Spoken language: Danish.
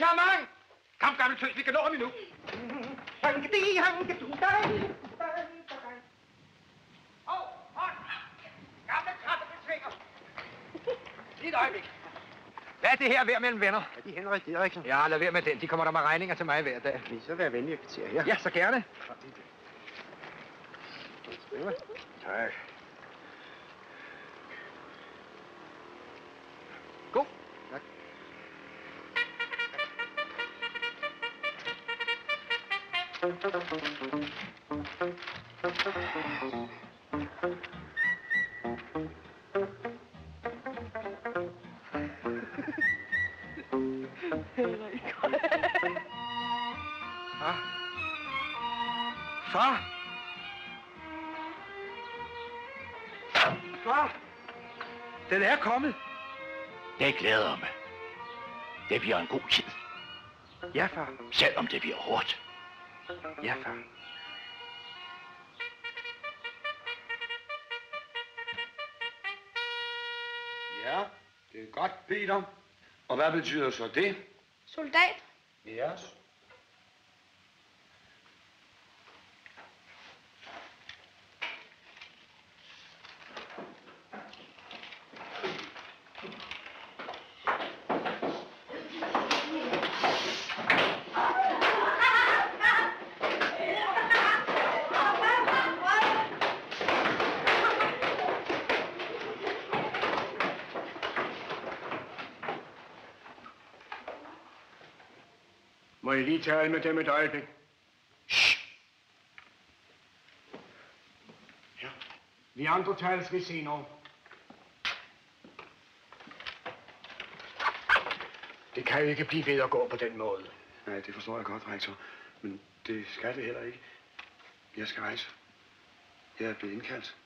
gammel tøs. Vi kan nå ham endnu. Hankedi, hankedu, dej, dej, dej. Hov, hold! Gamle krabbebesvinger! Lige et øjeblik. Hvad er det her værd mellem venner? Er de Henrik Eriksen? Ja, lad være med den. De kommer der med regninger til mig hver dag. Vil I så være venlige at kvittere her? Ja, så gerne. Tak. Far. Far. Far. Den er kommet. Det glæder mig. Det bliver en god tid, Ja, far. selvom det bliver hårdt. Ja, far. Ja, det er godt, Peter. Og hvad betyder så det? Soldat? Ja. Må jeg lige tale med dem et øjeblik? Ja. Vi andre tales ved senere. Det kan jo ikke blive ved at gå på den måde. Nej, det forstår jeg godt, rektor. Men det skal det heller ikke. Jeg skal rejse. Jeg er blevet indkaldt.